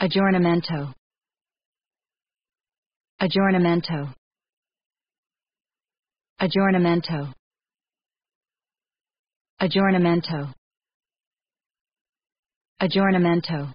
Aggiornamento. Aggiornamento. Aggiornamento. Aggiornamento. Aggiornamento.